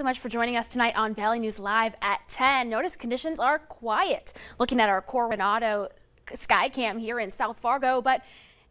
so much for joining us tonight on Valley News Live at 10. Notice conditions are quiet. Looking at our Coronado sky cam here in South Fargo, but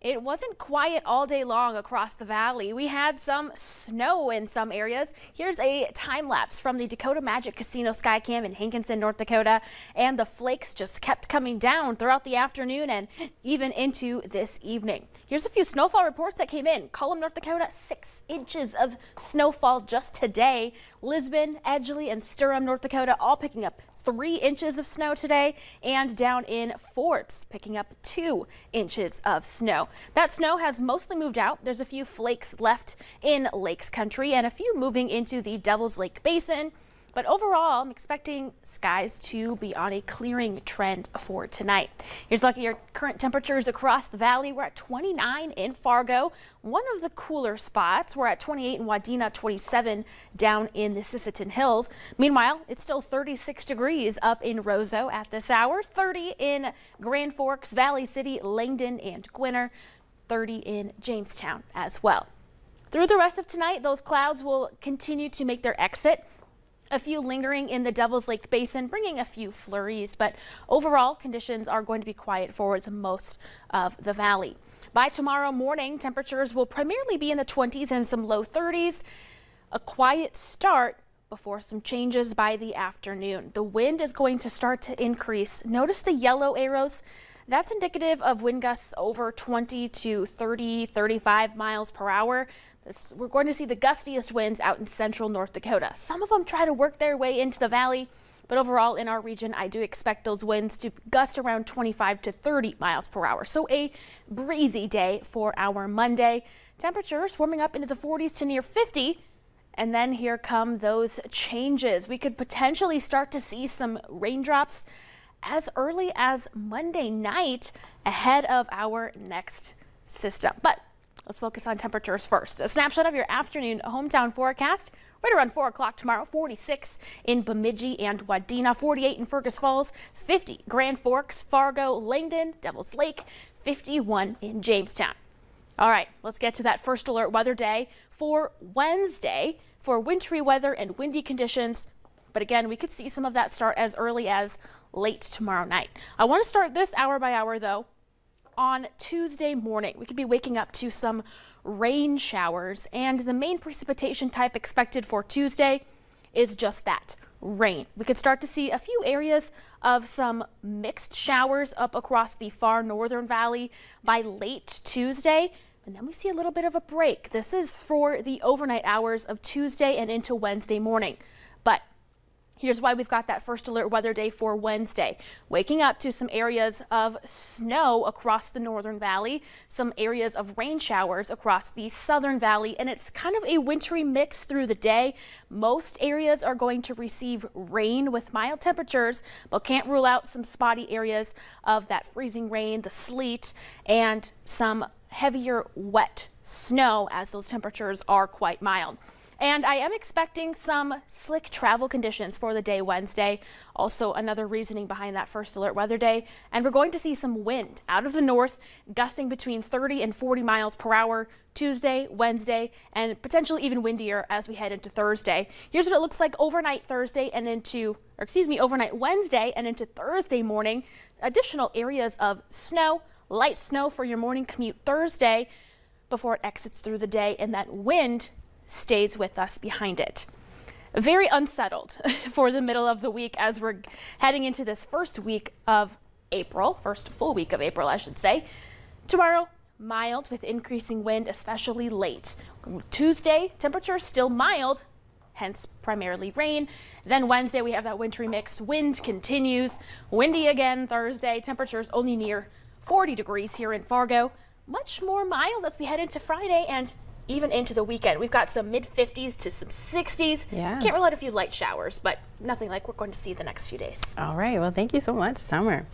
it wasn't quiet all day long across the valley. We had some snow in some areas. Here's a time lapse from the Dakota Magic Casino Skycam in Hankinson, North Dakota. And the flakes just kept coming down throughout the afternoon and even into this evening. Here's a few snowfall reports that came in. Cullom, North Dakota, six inches of snowfall just today. Lisbon, Edgeley, and Sturham, North Dakota, all picking up three inches of snow today and down in Forts picking up two inches of snow. That snow has mostly moved out. There's a few flakes left in Lakes Country and a few moving into the Devil's Lake Basin. But overall, I'm expecting skies to be on a clearing trend for tonight. Here's a look at your current temperatures across the valley. We're at 29 in Fargo, one of the cooler spots. We're at 28 in Wadena, 27 down in the Sisseton Hills. Meanwhile, it's still 36 degrees up in Roseau at this hour, 30 in Grand Forks, Valley City, Langdon, and Gwinner, 30 in Jamestown as well. Through the rest of tonight, those clouds will continue to make their exit a few lingering in the Devil's Lake Basin, bringing a few flurries, but overall conditions are going to be quiet for the most of the valley. By tomorrow morning, temperatures will primarily be in the 20s and some low 30s. A quiet start before some changes by the afternoon. The wind is going to start to increase. Notice the yellow arrows. That's indicative of wind gusts over 20 to 30, 35 miles per hour. This, we're going to see the gustiest winds out in central North Dakota. Some of them try to work their way into the valley, but overall in our region, I do expect those winds to gust around 25 to 30 miles per hour. So a breezy day for our Monday. Temperatures warming up into the 40s to near 50. And then here come those changes. We could potentially start to see some raindrops as early as Monday night ahead of our next system. But let's focus on temperatures first. A snapshot of your afternoon hometown forecast. Right around 4 o'clock tomorrow, 46 in Bemidji and Wadena, 48 in Fergus Falls, 50 Grand Forks, Fargo, Langdon, Devil's Lake, 51 in Jamestown. All right, let's get to that first alert weather day for Wednesday for wintry weather and windy conditions. But again, we could see some of that start as early as late tomorrow night. I want to start this hour by hour though on Tuesday morning. We could be waking up to some rain showers and the main precipitation type expected for Tuesday is just that rain. We could start to see a few areas of some mixed showers up across the far northern valley by late Tuesday. And then we see a little bit of a break. This is for the overnight hours of Tuesday and into Wednesday morning. Here's why we've got that first alert weather day for Wednesday. Waking up to some areas of snow across the northern valley, some areas of rain showers across the southern valley, and it's kind of a wintry mix through the day. Most areas are going to receive rain with mild temperatures, but can't rule out some spotty areas of that freezing rain, the sleet, and some heavier wet snow as those temperatures are quite mild. And I am expecting some slick travel conditions for the day Wednesday. Also another reasoning behind that first alert weather day. And we're going to see some wind out of the north gusting between 30 and 40 miles per hour Tuesday, Wednesday, and potentially even windier as we head into Thursday. Here's what it looks like overnight Thursday and into, or excuse me, overnight Wednesday and into Thursday morning. Additional areas of snow, light snow for your morning commute Thursday before it exits through the day and that wind stays with us behind it. Very unsettled for the middle of the week as we're heading into this first week of April, first full week of April, I should say. Tomorrow, mild with increasing wind, especially late. Tuesday, temperatures still mild, hence primarily rain. Then Wednesday, we have that wintry mix. Wind continues. Windy again Thursday. Temperatures only near 40 degrees here in Fargo. Much more mild as we head into Friday and even into the weekend. We've got some mid 50s to some 60s. Yeah. Can't rule out a few light showers, but nothing like we're going to see the next few days. All right. Well, thank you so much, Summer.